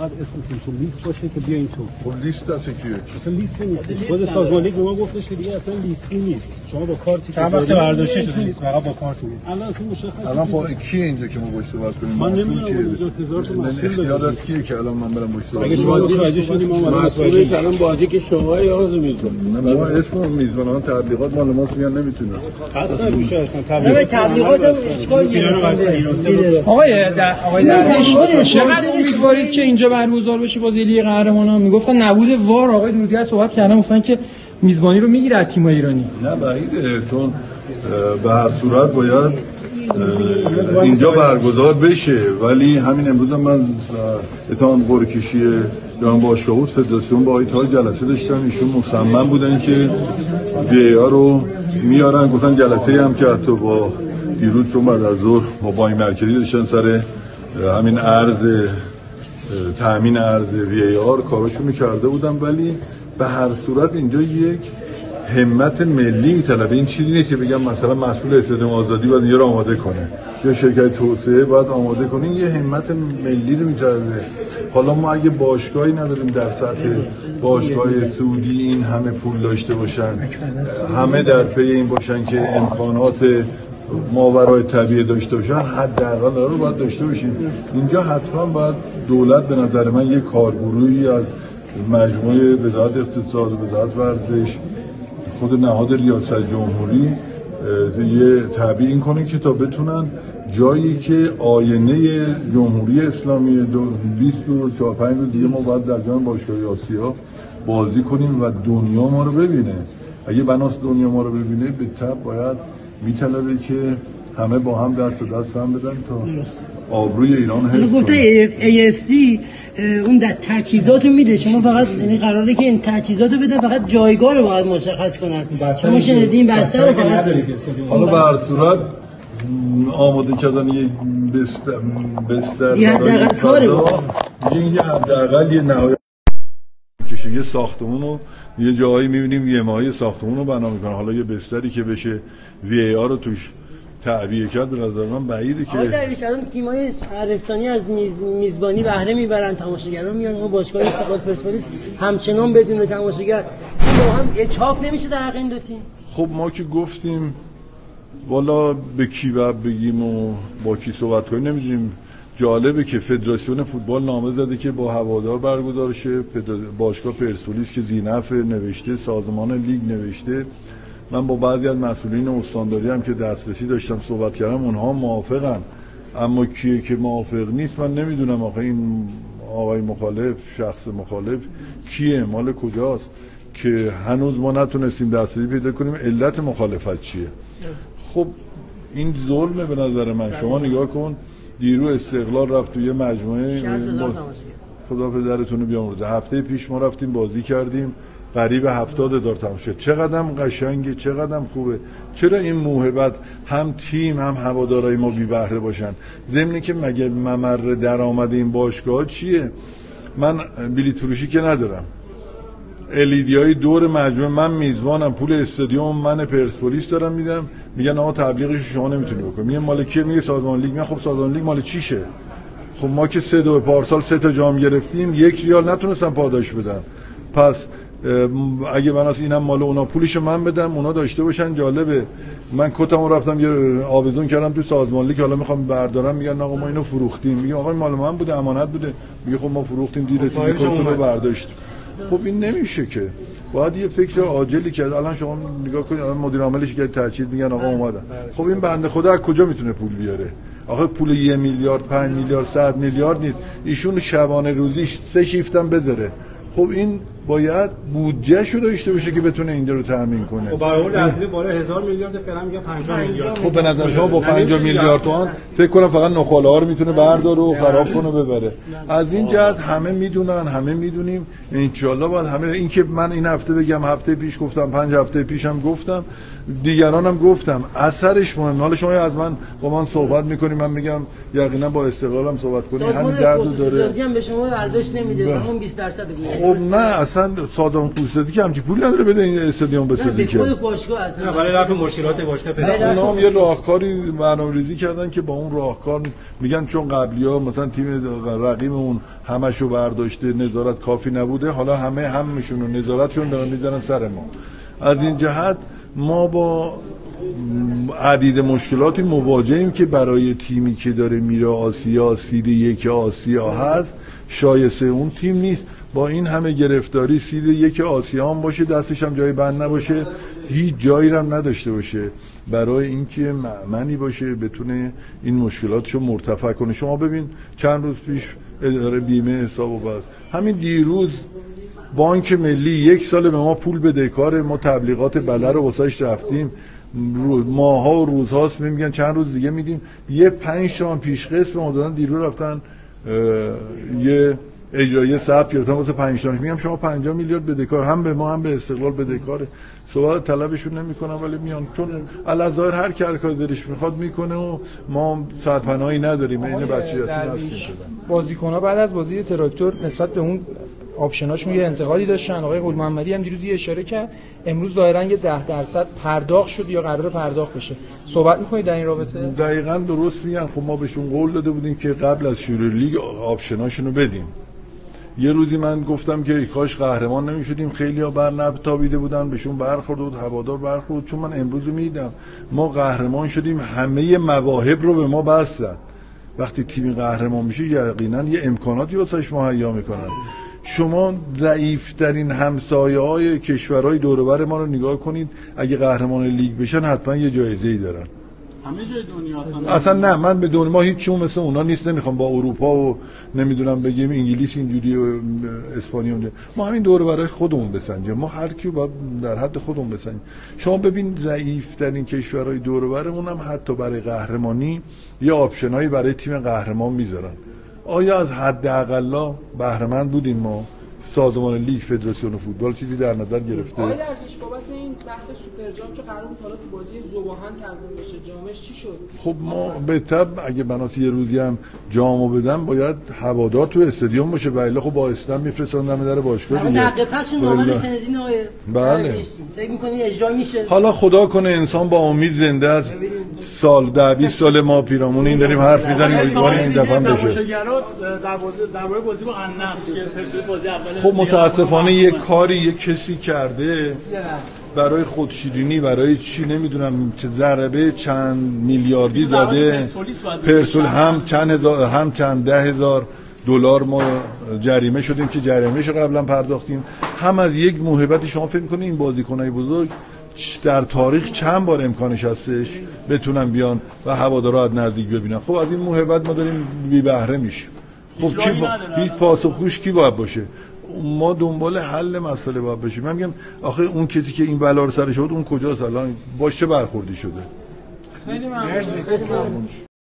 فقط اسمتون تو لیست باشه که بیاین تو. خب لیست دست کیه؟ اصلا لیست نیست. خود سازمان لیگ به ما گفتش که دیگه اصلا لیستی نیست. شما با کارتی که چند وقت برداشته شده لیست فقط با کارت میاد الان اصلا مشخص الان نیست. با کیه اینجا که ما باش صحبت کنیم؟ من مسئول نمی‌دونم کیه؟ اونجا هزار تا من مسئول اختیار داریم. از کیه که الان من برم باش صحبت اگه شما متوجه شدیم ما شدیم. الان بازی که شما یاد نه ما اسم میزبان ها تبلیغات مال ماست میگن نمی‌تونن هستن روش هستن نه تبلیغات تبلیغات اشکال آقای در آقای در چقدر امیدوارید که اینجا برگزار بشه بازی لیگ قهرمانان می‌گفتن. نبود وار آقای دودگر صحبت کردن گفتن که میزبانی رو می‌گیره از تیم ایرانی. نه بعیده چون به هر صورت باید اینجا برگزار بشه. ولی همین امروز هم من اتهام قرکشی جان باشگاه بود فدراسیون با تاج جلسه داشتم ایشون مصمم بودن که وی رو میارن. گفتن جلسه هم که حتی با دیروز چون بعد از ظهر با مرکزی داشتن سر همین اه، تأمین ارز وی ای آر کاراشو می‌کرده بودم ولی به هر صورت اینجا یک همت ملی میطلبه. این چیزی نیست که بگم مثلا مسئول استادیوم آزادی باید اینجا رو آماده کنه یا شرکت توسعه باید آماده کنه. یه همت ملی رو میطلبه. حالا ما اگه باشگاهی نداریم در سطح باشگاه سعودی این همه پول داشته باشن. همه در پی این باشن که امکانات ماورای طبیعی داشته باشن حداقل رو باید داشته باشیم. اینجا حتما باید دولت به نظر من یک کارگروهی از مجموعه وزارت اقتصاد و وزارت ورزش خود نهاد ریاست جمهوری یه تبیین کنه که تا بتونن جایی که آینه جمهوری اسلامی دو 20 و 4 5 روز دیگه ما باید در جام باشگاه آسیا بازی کنیم و دنیا ما رو ببینه. اگه بناس دنیا ما رو ببینه به تب باید میطلبه که همه با هم دست به دست هم بدن تا آبروی ایران حفظ گفته AFC اون در تجهیزات رو میده. شما فقط یعنی قراره که این تجهیزات رو بده فقط جایگاه رو باید مشخص کنن. شما شنیدین بسته رو فقط حالا به هر صورت آماده کردن یک بستر بستر یه حداقل کاره. میگه یه حداقل یه نهایت کشه یه ساختمون رو یه جایی می‌بینیم یه ماهی ساختمون رو بنا می‌کنه حالا یه بستری که بشه وی ای آر رو توش تعبیه کرد به نظر من بعیده آقای که درویش الان تیم‌های شهرستانی از میز... میزبانی بهره می‌برن. تماشاگران میان اما باشگاه استقلال پرسپولیس همچنان بدون تماشاگر با هم اچاف نمیشه در حق این دو تیم. خب ما که گفتیم والا به کی بگیم و با کی صحبت کنیم؟ نمی‌دونیم. جالبه که فدراسیون فوتبال نامه زده که با هوادار برگزار شه باشگاه پرسپولیس که زینف نوشته سازمان لیگ نوشته. من با بعضی از مسئولین استانداری هم که دسترسی داشتم صحبت کردم اونها موافقن. اما کیه که موافق نیست من نمی‌دونم آخه این آقای مخالف شخص مخالف کیه مال کجاست؟ که هنوز ما نتونستیم دسترسی پیدا کنیم علت مخالفت چیه؟ خب این ظلمه به نظر من. شما نگاه کن دیرو استقلال رفت توی مجموعه 60 هزار ما- تماشاگر خدا پدرتون رو بیامرزه. هفته پیش ما رفتیم بازی کردیم. قریب هفتاد هزار تماشا چقدرم قشنگه چقدرم خوبه. چرا این موهبت هم تیم هم هوادارای ما بی بهره باشن؟ ضمنی که مگه ممر درآمد این باشگاه چیه؟ من بلیط فروشی که ندارم. الیدی های دور مجموعه من میزبانم پول استادیوم من پرسپولیس دارم میدم. میگن آقا تبلیغش شما نمی‌تونی بکنی. میگه مال کیه میگه سازمان لیگ. میگه خب سازمان لیگ مال چیشه؟ خب ما که سه دو پارسال سه تا جام گرفتیم یک ریال نتونستم پاداش بدن پس اگه من از اینم مال اونا پولشو من بدم اونا داشته باشن جالبه. من کتمو رفتم یه آویزون کردم تو سازمان لیگ حالا می‌خوام بردارم. میگن آقا ما اینو فروختیم. میگه آقا این مال من بوده امانت بوده. میگه خب ما فروختیم دیر رسید رو. برداشتیم خب این نمیشه که. باید یه فکر عاجلی کرد. الان شما نگاه کنید الان مدیر عاملش که ترچید میگن آقا اومدن. خب این بنده خدا از کجا می‌تونه پول بیاره؟ آخه پول یه میلیارد پنج میلیارد صد میلیارد نیست. ایشون شبانه روزیش سه شیفتم بذاره. خب این باید بودجهشو داشته باشه که بتونه اینجا رو تامین کنه. خب برای اون نظری بالا هزار میلیارد فعلا میگن 50 میلیارد. خب به نظر شما با 50 میلیارد تومان فکر کنم فقط نخاله ها رو می‌تونه برداره و خراب کنه و ببره. از این جهت همه می‌دونن همه می‌دونیم. انشالله باید همه این که من این هفته بگم هفته پیش گفتم پنج هفته پیشم گفتم دیگرانم گفتم. اثرش مهم. حالا شما از من با من صحبت می‌کنی من میگم یقینا با استقلالم صحبت کنی. همین سازمان درد داره. سازی هم به شما برداشت نمیده بله. اون 20 درصد خب نه اصلا سادام پوستدی که همچی پول نداره بده این استادیوم بسازی که. خود باشگاه اصلا. برای رفع مشکلات باشگاه پیدا. اونا هم یه راهکاری برنامه‌ریزی کردن که با اون راهکار میگن چون قبلی ها مثلا تیم رقیب اون همشو برداشته نظارت کافی نبوده حالا همه همشون و نظارتشون دارن می‌زنن سر ما. از این جهت ما با عدید مشکلاتی مواجهیم که برای تیمی که داره میره آسیا سید یک آسیا هست شایسته اون تیم نیست. با این همه گرفتاری سید یک آسیا هم باشه دستش هم جای بند نباشه هیچ جایی هم نداشته باشه. برای اینکه معنی باشه بتونه این مشکلاتشو مرتفع کنه. شما ببین چند روز پیش اداره بیمه حساب و بس همین دیروز بانک ملی یک سال به ما پول بده کار ما تبلیغات بله رو واسش رفتیم. ماها و روزهاست میگن چند روز دیگه میدیم. یه پنج شام پیش به ما دادن دیرو رفتن یه اجرایی ثبت گرفتن واسه پنج تا میگم شما 50 میلیارد بدهکار هم به ما هم به استقلال بدهکاره صحبت طلبشون نمی‌کنن ولی میان. چون الازایر هر کی هر کاری دلش می‌خواد می‌کنه و ما سرپناهی نداریم این هستیم شدن. بازیکن ها بعد از بازی تراکتور نسبت به اون آپشناشون یه انتقادی داشتن. آقای قول محمدی هم دیروز یه اشاره کرد. امروز ظاهرا یه 10 درصد پرداخت شد یا قرار پرداخت بشه. صحبت می‌کنید در این رابطه؟ دقیقا درست میگن. خب ما بهشون قول داده بودیم که قبل از شروع لیگ آپشناشون رو بدیم. یه روزی من گفتم که کاش قهرمان نمی‌شدیم. خیلی ها بر نتابیده بودن بهشون برخورد بود هوادار برخورد. چون من امروز رو میدم ما قهرمان شدیم همه مواهب رو به ما بستن. وقتی تیم قهرمان میشه یقینا یه امکاناتی واسش مهیا می‌کنن. شما ضعیفترین همسایه های کشورهای دوروبر ما رو نگاه کنید. اگه قهرمان لیگ بشن حتما یه جایزه ای دارن. همه جای دنیا اصلا اصلا نه من به دنیا ما هیچ چون مثل اونا نیست نمی‌خوام با اروپا و نمی‌دونم بگیم انگلیس اینجوری و اسپانیا اونجا ما همین دور برای خودمون بسنجیم. ما هر کی باید در حد خودمون بسنجیم. شما ببین ضعیف ترین کشورهای دور برمون هم حتی برای قهرمانی یه آپشنایی برای تیم قهرمان می‌ذارن. آیا از حد اقلا بهرهمند بودیم ما؟ سازمان لیگ فدراسیون فوتبال چیزی در نظر گرفته؟ آقای درویش بابت این بحث سوپر جام که قرار بود حالا تو بازی زباهن تقدیم بشه جامش چی شد؟ خب ما به تب اگه بنات یه روزی هم جامو بدم باید هوادار تو استادیوم باشه. ولی خب با استم میفرستاندم در باشگاه دیگه. نقل پخش نامه بله. شنیدین آقای بله. فکر می‌کنید اجرا میشه؟ حالا خدا کنه انسان با امید زنده است. سال ده 20 سال ما پیرامون این داریم حرف می‌زنیم امیدواریم این دفعه هم بشه. در بازی درباره بازی با النصر که پرسپولیس بازی اول خب متاسفانه یه کاری یه کسی کرده برای خودشیرینی برای چی نمی‌دونم چه ضربه چند میلیاردی زده. پرسول هم چند هزار هم چند ده هزار دلار ما جریمه شدیم که جریمه شو قبلا پرداختیم. هم از یک موهبتی شما فکر کنید این بازیکنای بزرگ در تاریخ چند بار امکانش هستش بتونن بیان و هوادارا از نزدیک ببینن؟ خب از این موهبت ما داریم بی بهره میشیم. خب کی با... هیچ پاسخگوش کی باید باشه؟ ما دنبال حل مسئله باید باشیم من میگم آخه اون کسی که این بلا رو سرش بود اون کجاست؟ الان باشه برخوردی شده؟ خیلی ممنون.